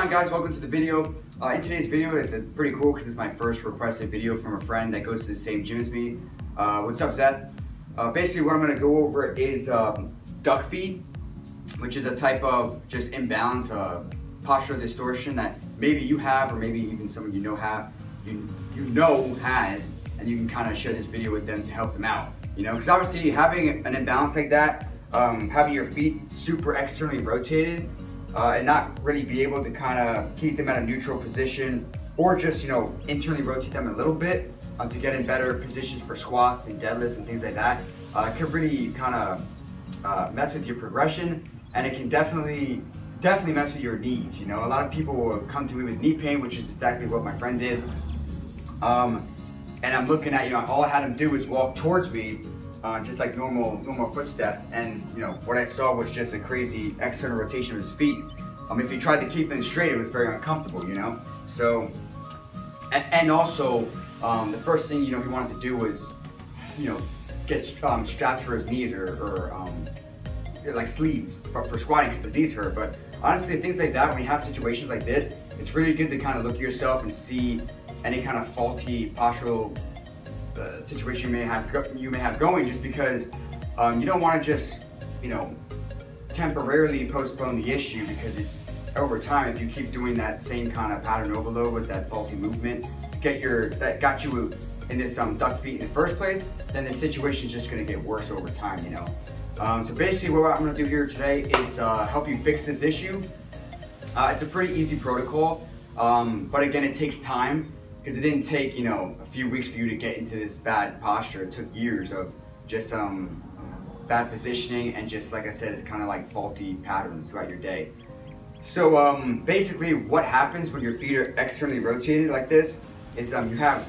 on guys, welcome to the video. Uh, in today's video, it's a pretty cool because it's my first requested video from a friend that goes to the same gym as me. Uh, what's up, Seth? Uh, basically, what I'm gonna go over is um, duck feet, which is a type of just imbalance, uh, postural distortion that maybe you have or maybe even someone you know have, you, you know has, and you can kind of share this video with them to help them out. You know, because obviously having an imbalance like that, um, having your feet super externally rotated, uh, and not really be able to kind of keep them at a neutral position or just, you know, internally rotate them a little bit um, to get in better positions for squats and deadlifts and things like that, uh, can really kind of uh, mess with your progression and it can definitely definitely mess with your knees. You know, a lot of people will come to me with knee pain, which is exactly what my friend did. Um, and I'm looking at, you know, all I had him do was walk towards me uh, just like normal normal footsteps. And you know what I saw was just a crazy external rotation of his feet. Um, if he tried to keep them straight, it was very uncomfortable, you know. So, and, and also um, the first thing you know he wanted to do was, you know, get um, straps for his knees or, or um, like sleeves for, for squatting because his knees hurt. But honestly, things like that, when you have situations like this, it's really good to kind of look at yourself and see any kind of faulty postural situation you may have you may have going, just because um, you don't want to just you know temporarily postpone the issue because it's over time if you keep doing that same kind of pattern overload with that faulty movement get your that got you in this um, duck feet in the first place, then the situation is just going to get worse over time, you know. Um, so basically what I'm going to do here today is uh, help you fix this issue. Uh, it's a pretty easy protocol, um, but again, it takes time because it didn't take you know a few weeks for you to get into this bad posture. It took years of just um, bad positioning and just like I said, it's kind of like faulty pattern throughout your day. So um, basically, what happens when your feet are externally rotated like this is um, you have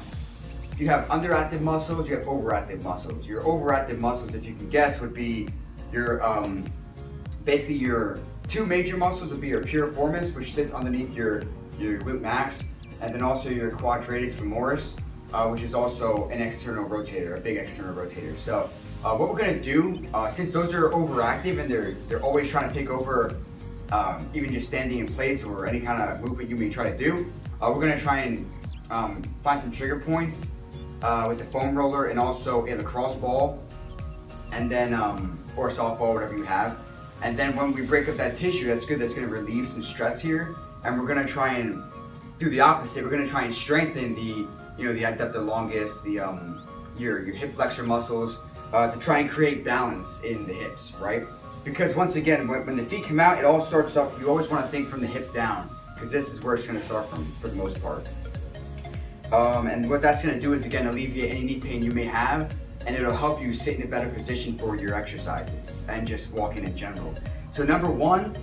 you have underactive muscles, you have overactive muscles. Your overactive muscles, if you can guess, would be your um, basically your two major muscles would be your piriformis, which sits underneath your your glute max, and then also your quadratus femoris, uh, which is also an external rotator, a big external rotator. So uh, what we're gonna do, uh, since those are overactive and they're they're always trying to take over, um, even just standing in place or any kind of movement you may try to do, uh, we're gonna try and um, find some trigger points uh, with the foam roller and also a lacrosse ball, and then um, or softball, whatever you have. And then when we break up that tissue, that's good. That's gonna relieve some stress here, and we're gonna try and do the opposite. We're gonna try and strengthen the, you know, the adductor longus, the um, your your hip flexor muscles, uh, to try and create balance in the hips, right? Because once again, when, when the feet come out, it all starts up. You always want to think from the hips down, because this is where it's gonna start from for the most part. Um, and what that's gonna do is again alleviate any knee pain you may have, and it'll help you sit in a better position for your exercises and just walking in general. So number one,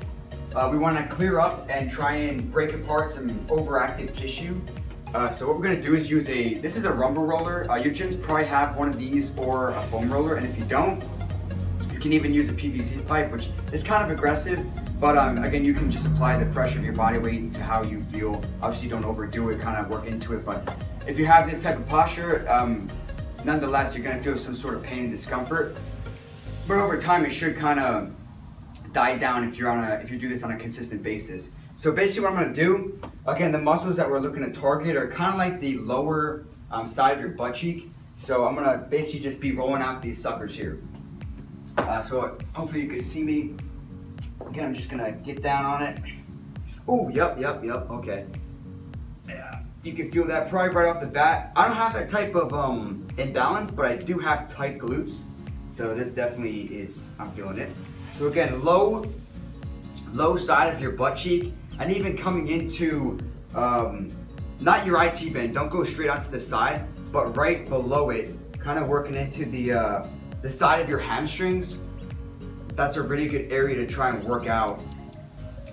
uh, we want to clear up and try and break apart some overactive tissue. Uh, so what we're going to do is use a, this is a rumble roller. Uh, your gyms probably have one of these or a foam roller, and if you don't, you can even use a PVC pipe, which is kind of aggressive, but um, again, you can just apply the pressure of your body weight to how you feel. Obviously, don't overdo it, kind of work into it, but if you have this type of posture, um, nonetheless, you're gonna feel some sort of pain and discomfort. But over time, it should kind of die down if you're on a if you do this on a consistent basis. So basically what I'm gonna do, again, the muscles that we're looking to target are kind of like the lower um, side of your butt cheek. So I'm gonna basically just be rolling out these suckers here. Uh, so hopefully you can see me. Again, I'm just gonna get down on it. Oh, yep, yep, yep, okay. Yeah, you can feel that probably right off the bat. I don't have that type of um, imbalance, but I do have tight glutes. So this definitely is, I'm feeling it. So again, low, low side of your butt cheek, and even coming into, um, not your IT band, don't go straight out to the side, but right below it, kind of working into the, uh, the side of your hamstrings. That's a really good area to try and work out.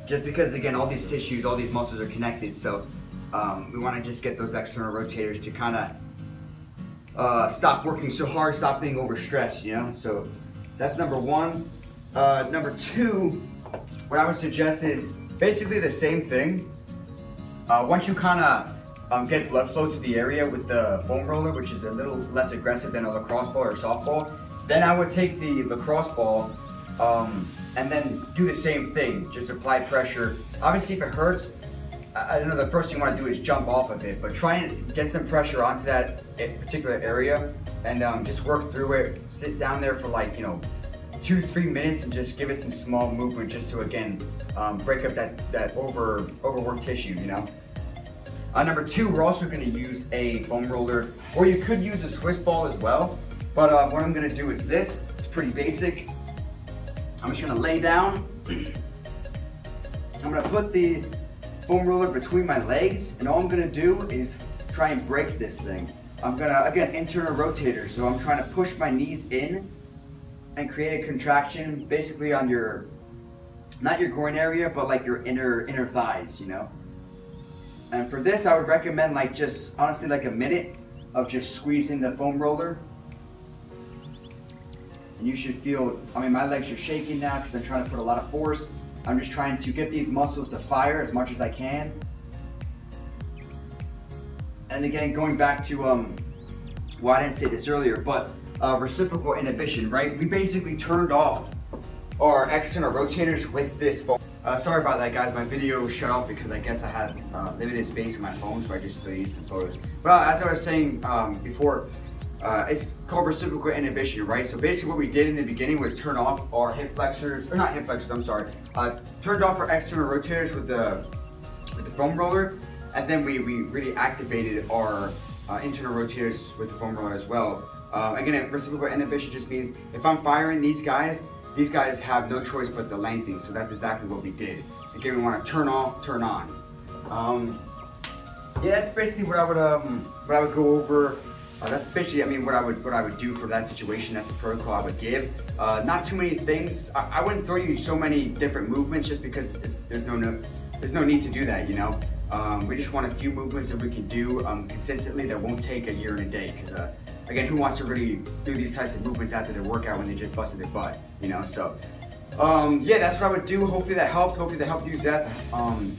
Just because again, all these tissues, all these muscles are connected. So um, we wanna just get those external rotators to kind of uh, stop working so hard, stop being overstressed, you know? So that's number one. Uh, number two, what I would suggest is basically the same thing. Uh, once you kind of um, get blood flow to the area with the foam roller, which is a little less aggressive than a lacrosse ball or softball, then I would take the lacrosse ball um, and then do the same thing. Just apply pressure. Obviously, if it hurts, I don't know the first thing you want to do is jump off of it, but try and get some pressure onto that particular area and um, just work through it. Sit down there for like, you know, two, three minutes and just give it some small movement just to, again, um, break up that, that over overworked tissue, you know? Uh, number two, we're also gonna use a foam roller, or you could use a Swiss ball as well. But uh, what I'm gonna do is this, it's pretty basic. I'm just gonna lay down. I'm gonna put the foam roller between my legs, and all I'm gonna do is try and break this thing. I'm gonna, again, internal rotator, so I'm trying to push my knees in and create a contraction basically on your, not your groin area, but like your inner, inner thighs, you know? And for this, I would recommend like just, honestly, like a minute of just squeezing the foam roller. And you should feel, I mean, my legs are shaking now because I'm trying to put a lot of force. I'm just trying to get these muscles to fire as much as I can. And again, going back to, um, well, I didn't say this earlier, but uh, reciprocal inhibition, right? We basically turned off our external rotators with this phone. Uh, sorry about that, guys. My video shut off because I guess I had uh, limited space in my phone, so I just deleted some photos. But as I was saying um, before, uh, it's called reciprocal inhibition, right? So basically what we did in the beginning was turn off our hip flexors, or not hip flexors, I'm sorry. Uh, turned off our external rotators with the, with the foam roller, and then we, we really activated our uh, internal rotators with the foam roller as well. Um, again, reciprocal inhibition just means if I'm firing these guys, these guys have no choice but the lengthening, so that's exactly what we did. Again, we want to turn off, turn on. Um, yeah, that's basically what I would um, what I would go over. Uh, that's basically, I mean, what I would what I would do for that situation. That's the protocol I would give. Uh, not too many things. I, I, wouldn't throw you so many different movements just because there's no, no there's no need to do that. You know, um, we just want a few movements that we can do um, consistently that won't take a year and a day. Because uh, again, who wants to really do these types of movements after their workout when they just busted their butt? You know, so um, yeah, that's what I would do. Hopefully that helped. Hopefully that helped you, Seth. Um,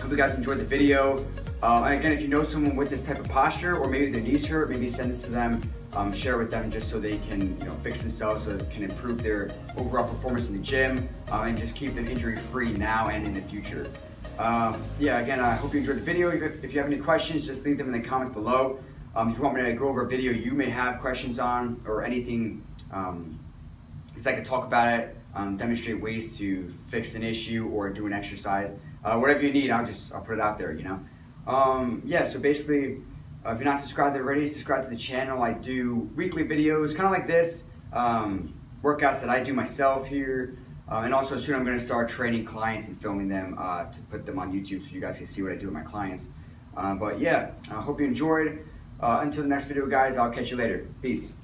hope you guys enjoyed the video. Uh, and again, if you know someone with this type of posture, or maybe their knees hurt, maybe send this to them, um, share with them just so they can, you know, fix themselves, so they can improve their overall performance in the gym, uh, and just keep them injury free now and in the future. Um, yeah, again, I hope you enjoyed the video. If you have any questions, just leave them in the comments below. Um, if you want me to go over a video you may have questions on or anything, um, because I can talk about it, um, demonstrate ways to fix an issue or do an exercise, uh, whatever you need, I'll just I'll put it out there, you know. Um, yeah, so basically, uh, if you're not subscribed already, subscribe to the channel. I do weekly videos, kind of like this, um, workouts that I do myself here. Uh, and also soon I'm going to start training clients and filming them uh, to put them on YouTube so you guys can see what I do with my clients. Uh, but yeah, I hope you enjoyed. Uh, until the next video, guys, I'll catch you later. Peace.